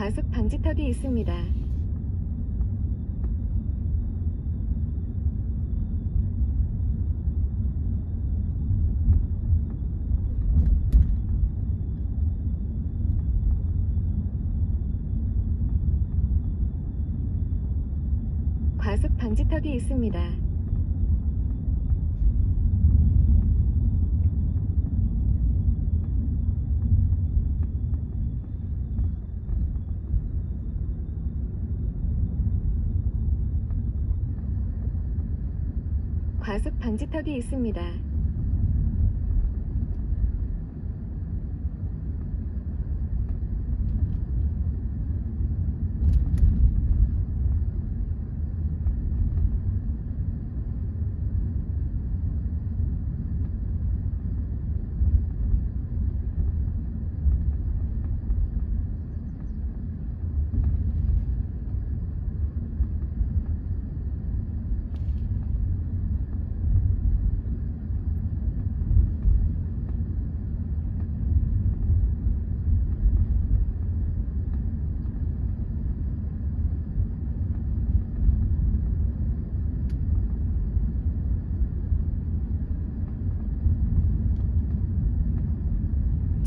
과속 방지턱이 있습니다. 과속 방지턱이 있습니다. 과속 방지턱이 있습니다.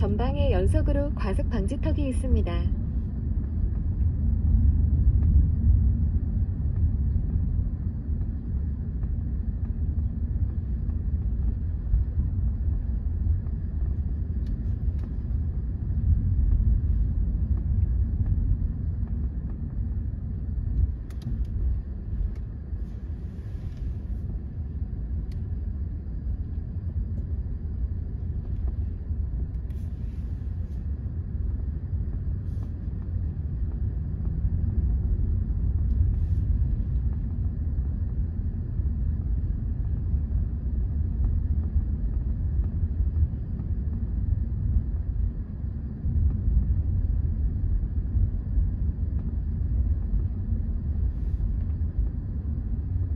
전방에 연속으로 과속 방지턱이 있습니다.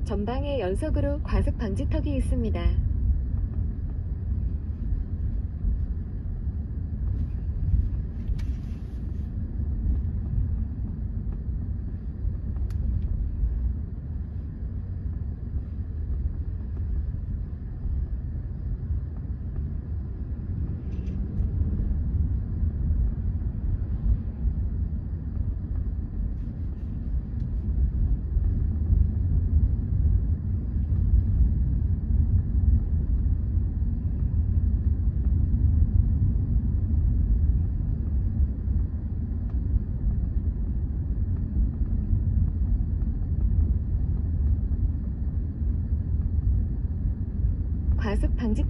전방에 연속으로 과속 방지턱이 있습니다.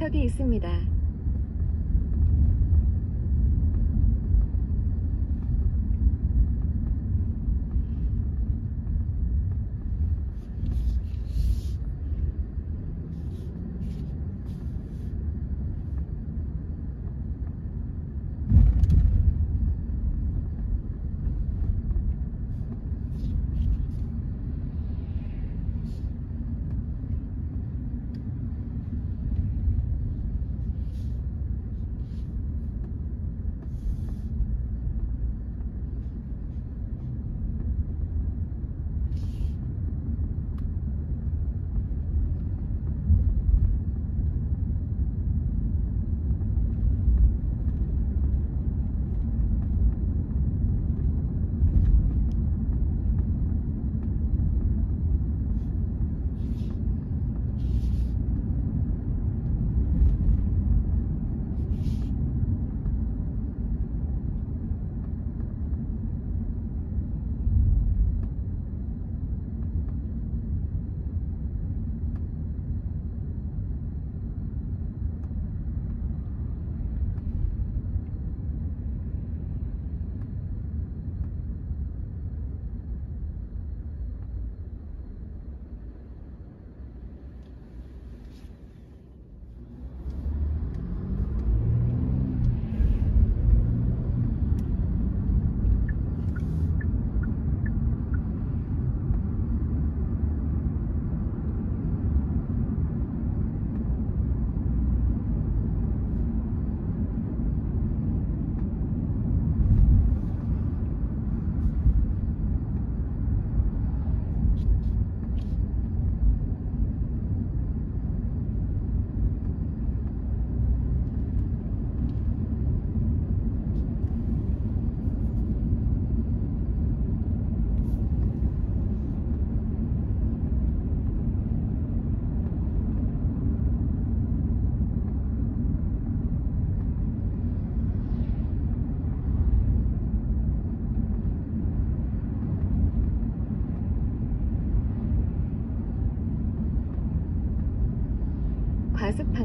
방지턱이 있습니다.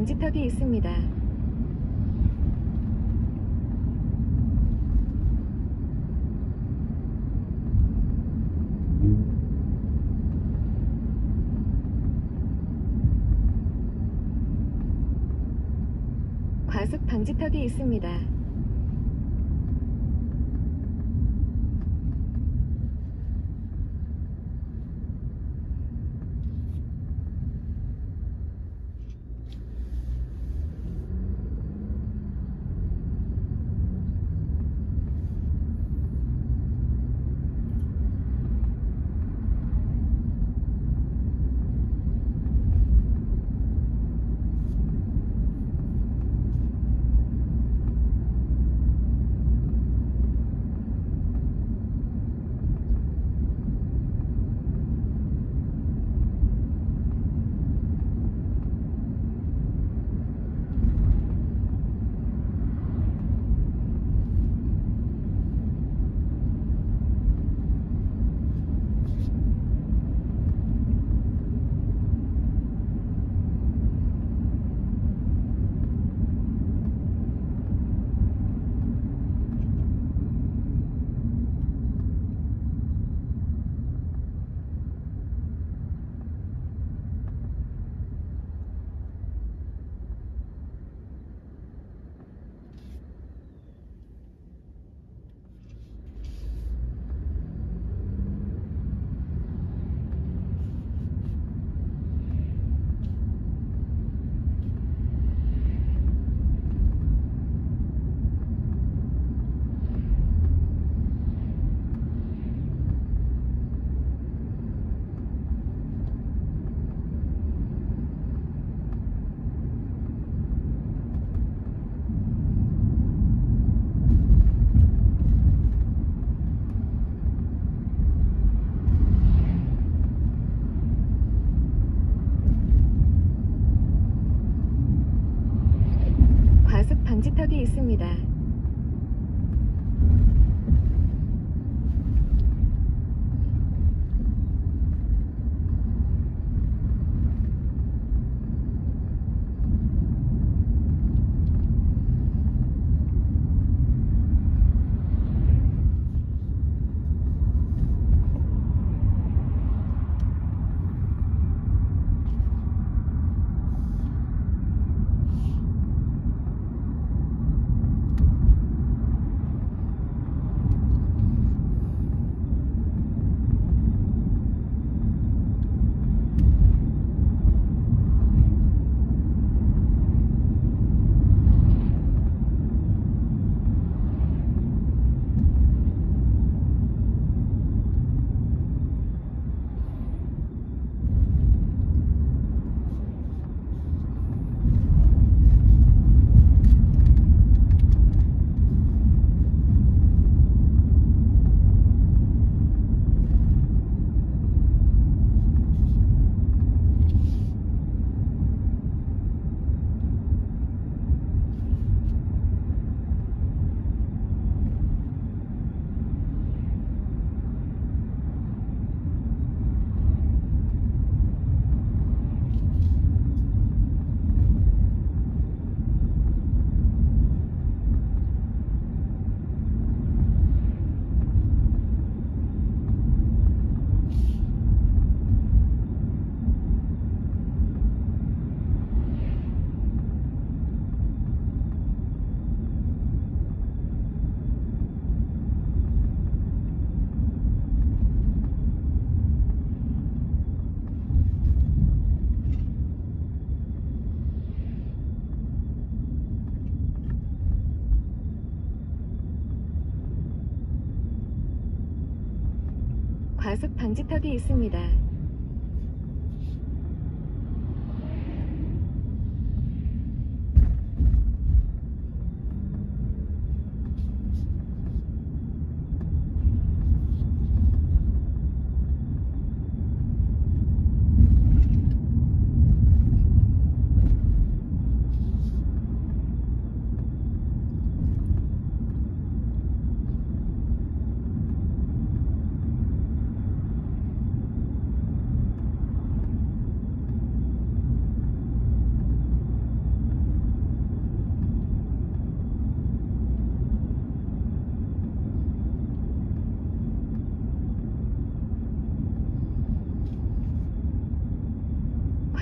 방지턱이 있습니다. 과속 방지턱이 있습니다. 과속 방지턱이 있습니다.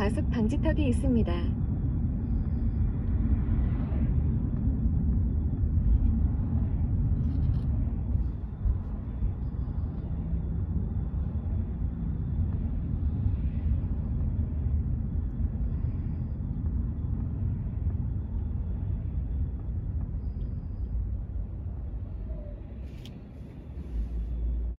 과습 방지턱이 있습니다.